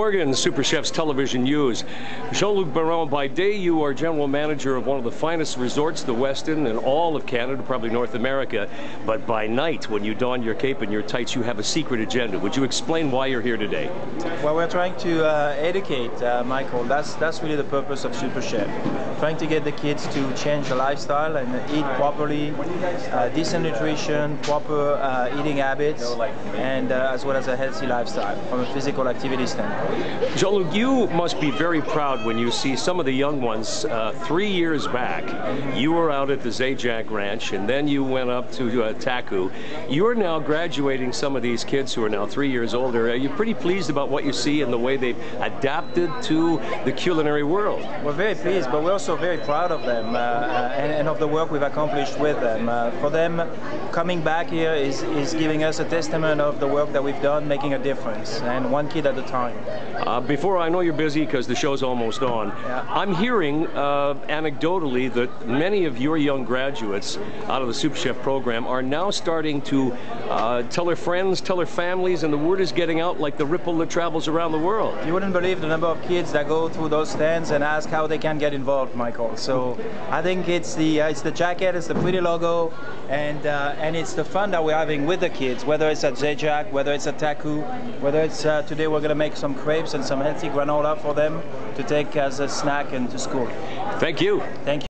Morgan, Super Chef's Television News. Jean-Luc Baron, by day you are general manager of one of the finest resorts, the Westin, in all of Canada, probably North America. But by night, when you don your cape and your tights, you have a secret agenda. Would you explain why you're here today? Well, we're trying to uh, educate uh, Michael. That's that's really the purpose of Super Chef. Trying to get the kids to change the lifestyle and eat properly, uh, decent nutrition, proper uh, eating habits, and uh, as well as a healthy lifestyle from a physical activity standpoint. Jean-Luc, you must be very proud when you see some of the young ones. Uh, three years back, you were out at the Zajac Ranch, and then you went up to uh, Taku. You're now graduating some of these kids who are now three years older. Are you pretty pleased about what you see and the way they've adapted to the culinary world? We're very pleased, but we're also very proud of them uh, uh and, and, of the work we've accomplished with them. Uh, for them, coming back here is, is giving us a testament of the work that we've done, making a difference, and one kid at a time. Uh, before I know you're busy because the show's almost on, yeah. I'm hearing uh, anecdotally that many of your young graduates out of the Super Chef program are now starting to uh, tell their friends, tell their families, and the word is getting out like the ripple that travels around the world. You wouldn't believe the number of kids that go through those stands and ask how they can get involved, Michael. So I think it's the uh, it's the jacket, it's the pretty logo, and uh, and it's the fun that we're having with the kids, whether it's at Zajac, whether it's at Taku, whether it's uh, today we're going to make some crepes and some healthy granola for them to take as a snack and to school. Thank you. Thank you.